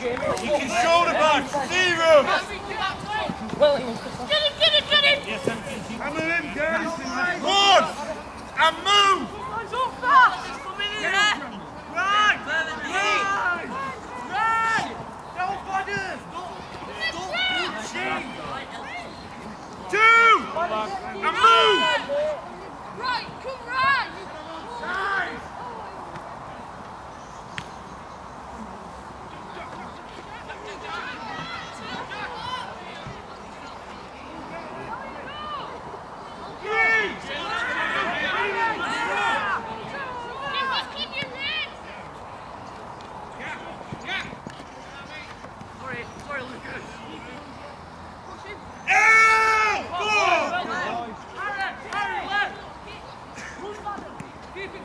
He can shoulder back. See him. Get him, get him, get him. Yes, I'm. I'm with him, guys. Come. And move. He's all fast. He's coming in there. Run. Run. Run. Don't bother. Don't. Don't. Two. And move.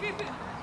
Keep it.